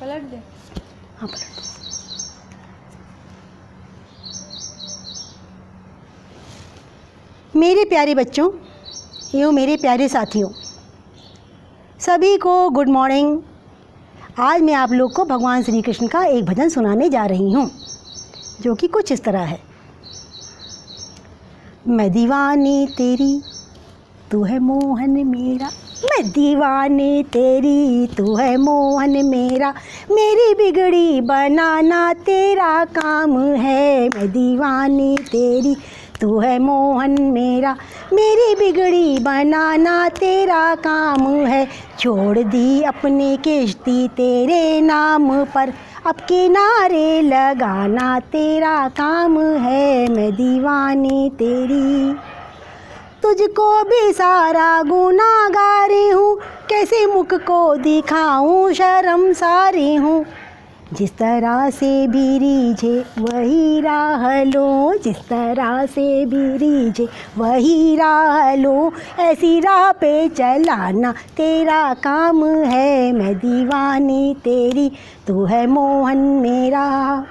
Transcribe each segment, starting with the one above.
पलट दे। हाँ पलट। मेरे प्यारे बच्चों एवं मेरे प्यारे साथियों। सभी को गुड मॉर्निंग आज मैं आप लोग को भगवान श्री कृष्ण का एक भजन सुनाने जा रही हूँ, जो कि कुछ इस तरह है। मैं दीवानी तेरी, तू है मोहन मेरा। मैं दीवानी तेरी, तू है मोहन मेरा। मेरी बिगड़ी बनाना तेरा काम है। मैं दीवानी तेरी, तू है मोहन मेरा। मेरी बिगड़ी बनाना तेरा काम है। छोड़ दी अपनी किश्ती तेरे नाम पर। अब किनारे लगाना तेरा काम है। मैं दीवानी तेरी। तुझको भी सारा गुनागारी हूँ। कैसे मुख को दिखाऊँ, शर्म सारी हूँ। जिस तरह से भी रीझे, वही राह लो। जिस तरह से भी रीझे, वही राह लो। ऐसी राह पे चलाना तेरा काम है। मैं दीवानी तेरी, तू है मोहन मेरा।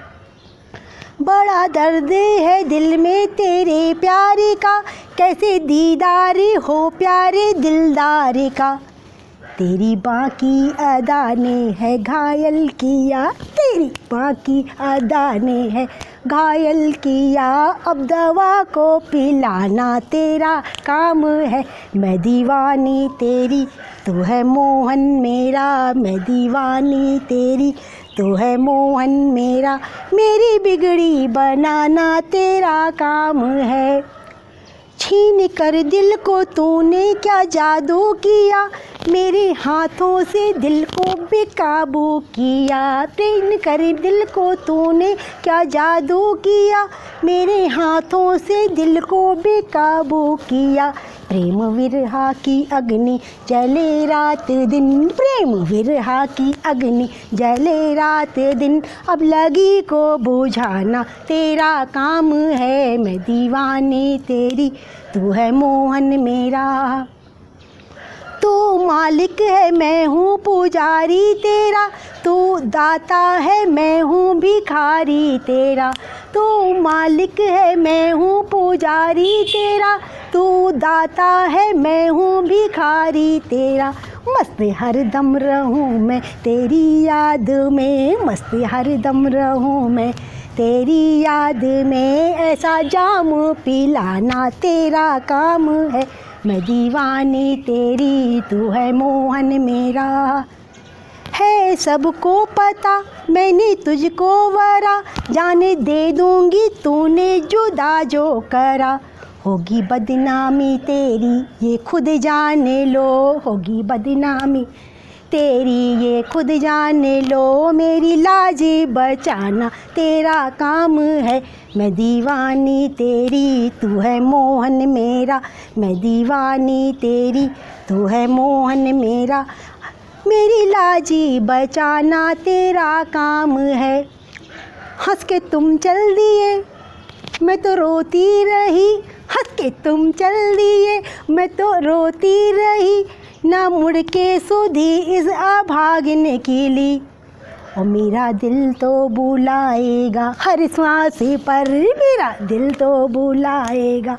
बड़ा दर्द है दिल में तेरे प्यारे का। कैसे दीदार हो प्यारे दिलदार का। तेरी बाकी अदा ने है घायल किया। तेरी बाकी अदा ने है घायल किया। अब दवा को पिलाना तेरा काम है। मैं दीवानी तेरी, तू है मोहन मेरा। मैं दीवानी तेरी तू है मोहन मेरा, मेरी बिगड़ी बनाना तेरा काम है। छीन कर दिल को तूने क्या जादू किया? मेरे हाथों से दिल को बेकाबू किया। प्रेम कर दिल को तूने क्या जादू किया? मेरे हाथों से दिल को बेकाबू किया। प्रेम विरहा की अग्नि जले रात दिन। प्रेम विरहा की अग्नि जले रात दिन। अब लगी को बुझाना, तेरा काम है, मैं दीवानी तेरी, तू है मोहन मेरा। तू मालिक है, मैं हूँ पुजारी तेरा, तू दाता है, मैं हूँ भिखारी तेरा। तू मालिक है, मैं हूँ पुजारी तेरा तू दाता है, मैं हूँ भिखारी तेरा। मस्त हर दम रहूँ मैं तेरी याद में, मस्त हर दम रहूँ मैं तेरी याद में। ऐसा जाम पिलाना तेरा काम है, मैं दीवानी तेरी, तू है मोहन मेरा। है सबको पता, मैंने तुझको वरा, जाने दे दूँगी तूने जुदा जो करा। होगी बदनामी तेरी, ये खुद जाने लो। होगी बदनामी तेरी, ये खुद जाने लो। मेरी लाज बचाना तेरा काम है। मैं दीवानी तेरी, तू है मोहन मेरा। मैं दीवानी तेरी, तू है मोहन मेरा। मेरी लाजी बचाना तेरा काम है। हंस के तुम चल दिए मैं तो रोती रही। के तुम चल दिए, मैं तो रोती रही। ना मुड़ के सुधी इस अभागने की ली और मेरा दिल तो बुलाएगा, हर सांस पर मेरा दिल तो बुलाएगा।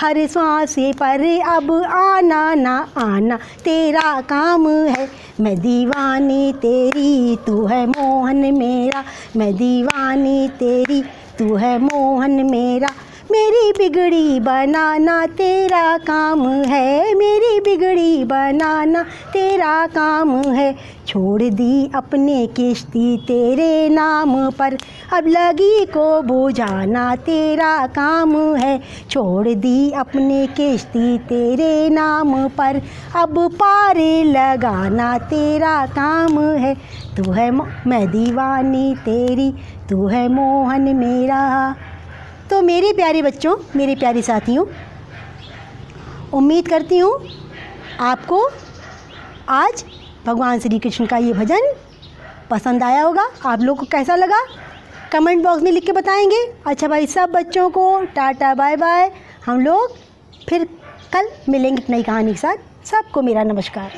हर सांस पर अब आना, ना आना, तेरा काम है। मैं दीवानी तेरी, तू है मोहन मेरा। मैं दीवानी तेरी, तू है मोहन मेरा। मेरी बिगड़ी बनाना तेरा काम है, मेरी बिगड़ी बनाना तेरा काम है। छोड़ दी अपने किश्ती तेरे नाम पर, अब लगी को बुझाना तेरा काम है। छोड़ दी अपने किश्ती तेरे नाम पर, अब पार लगाना तेरा काम है। तू है मैं दीवानी तेरी, तू है मोहन मेरा तो मेरे प्यारे बच्चों, मेरे प्यारे साथियों, उम्मीद करती हूँ आपको आज भगवान श्री कृष्ण का ये भजन पसंद आया होगा। आप लोग को कैसा लगा? कमेंट बॉक्स में लिख के बताएँगे। अच्छा भाई, सब बच्चों को टाटा, बाय बाय। हम लोग फिर कल मिलेंगे नई कहानी के साथ। सबको मेरा नमस्कार।